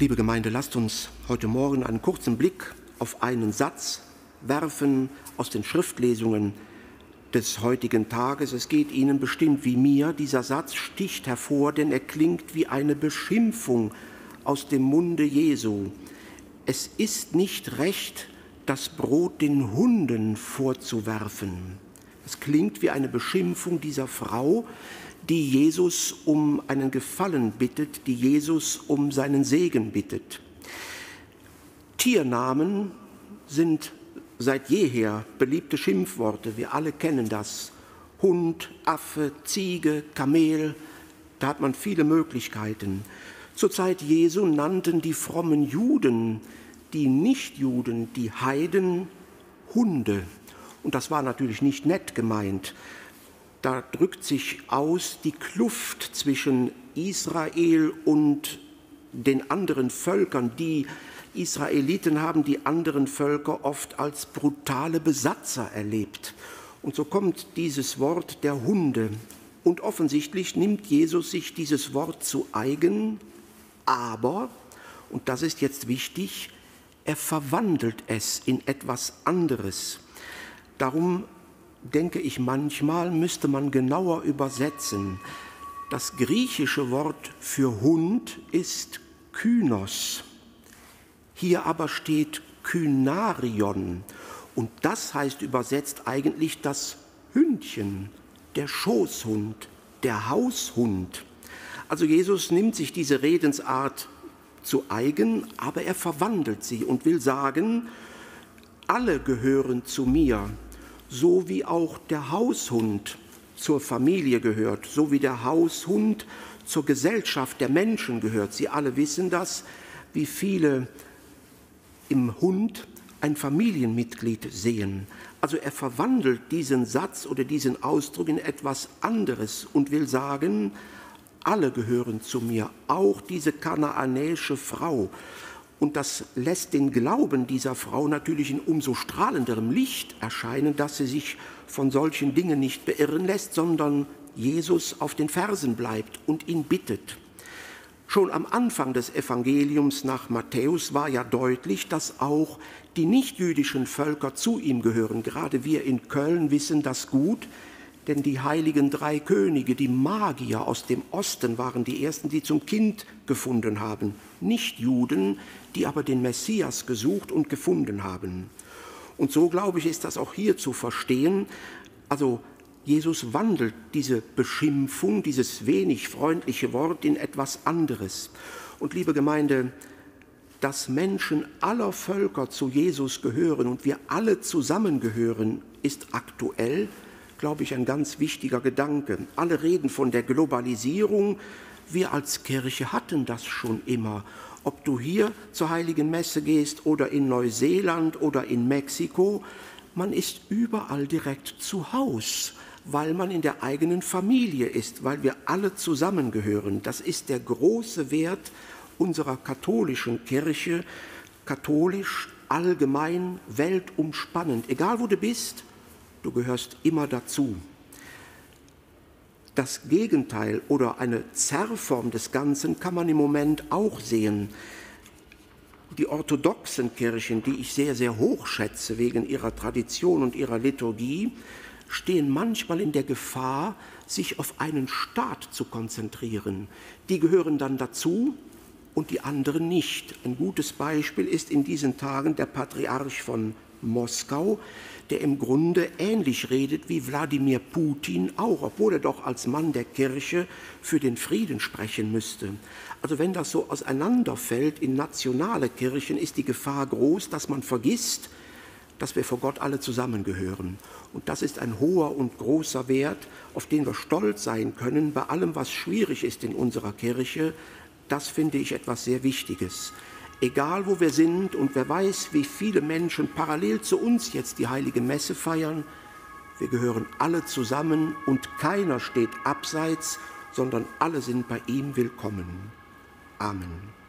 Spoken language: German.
Liebe Gemeinde, lasst uns heute Morgen einen kurzen Blick auf einen Satz werfen aus den Schriftlesungen des heutigen Tages. Es geht Ihnen bestimmt wie mir. Dieser Satz sticht hervor, denn er klingt wie eine Beschimpfung aus dem Munde Jesu. Es ist nicht recht, das Brot den Hunden vorzuwerfen. Es klingt wie eine Beschimpfung dieser Frau, die Jesus um einen Gefallen bittet, die Jesus um seinen Segen bittet. Tiernamen sind seit jeher beliebte Schimpfworte, wir alle kennen das. Hund, Affe, Ziege, Kamel, da hat man viele Möglichkeiten. Zur Zeit Jesu nannten die frommen Juden die Nichtjuden, die Heiden, Hunde. Und das war natürlich nicht nett gemeint da drückt sich aus die Kluft zwischen Israel und den anderen Völkern. Die Israeliten haben die anderen Völker oft als brutale Besatzer erlebt. Und so kommt dieses Wort der Hunde. Und offensichtlich nimmt Jesus sich dieses Wort zu eigen, aber, und das ist jetzt wichtig, er verwandelt es in etwas anderes. Darum denke ich manchmal, müsste man genauer übersetzen. Das griechische Wort für Hund ist Kynos. Hier aber steht Kynarion. Und das heißt übersetzt eigentlich das Hündchen, der Schoßhund, der Haushund. Also Jesus nimmt sich diese Redensart zu eigen, aber er verwandelt sie und will sagen, alle gehören zu mir, so wie auch der Haushund zur Familie gehört, so wie der Haushund zur Gesellschaft der Menschen gehört. Sie alle wissen das, wie viele im Hund ein Familienmitglied sehen. Also er verwandelt diesen Satz oder diesen Ausdruck in etwas anderes und will sagen, alle gehören zu mir, auch diese kanaanäische Frau. Und das lässt den Glauben dieser Frau natürlich in umso strahlenderem Licht erscheinen, dass sie sich von solchen Dingen nicht beirren lässt, sondern Jesus auf den Fersen bleibt und ihn bittet. Schon am Anfang des Evangeliums nach Matthäus war ja deutlich, dass auch die nichtjüdischen Völker zu ihm gehören. Gerade wir in Köln wissen das gut, denn die heiligen drei Könige, die Magier aus dem Osten waren die ersten, die zum Kind gefunden haben. Nicht Juden, die aber den Messias gesucht und gefunden haben. Und so, glaube ich, ist das auch hier zu verstehen. Also Jesus wandelt diese Beschimpfung, dieses wenig freundliche Wort in etwas anderes. Und liebe Gemeinde, dass Menschen aller Völker zu Jesus gehören und wir alle zusammengehören, ist aktuell, glaube ich, ein ganz wichtiger Gedanke. Alle reden von der Globalisierung. Wir als Kirche hatten das schon immer. Ob du hier zur heiligen Messe gehst oder in Neuseeland oder in Mexiko, man ist überall direkt zu Haus, weil man in der eigenen Familie ist, weil wir alle zusammengehören. Das ist der große Wert unserer katholischen Kirche, katholisch, allgemein, weltumspannend. Egal wo du bist, du gehörst immer dazu. Das Gegenteil oder eine Zerrform des Ganzen kann man im Moment auch sehen. Die orthodoxen Kirchen, die ich sehr, sehr hoch schätze wegen ihrer Tradition und ihrer Liturgie, stehen manchmal in der Gefahr, sich auf einen Staat zu konzentrieren. Die gehören dann dazu und die anderen nicht. Ein gutes Beispiel ist in diesen Tagen der Patriarch von Moskau, der im Grunde ähnlich redet wie Wladimir Putin auch, obwohl er doch als Mann der Kirche für den Frieden sprechen müsste. Also wenn das so auseinanderfällt in nationale Kirchen, ist die Gefahr groß, dass man vergisst, dass wir vor Gott alle zusammengehören. Und das ist ein hoher und großer Wert, auf den wir stolz sein können bei allem, was schwierig ist in unserer Kirche. Das finde ich etwas sehr Wichtiges egal wo wir sind und wer weiß, wie viele Menschen parallel zu uns jetzt die heilige Messe feiern, wir gehören alle zusammen und keiner steht abseits, sondern alle sind bei ihm willkommen. Amen.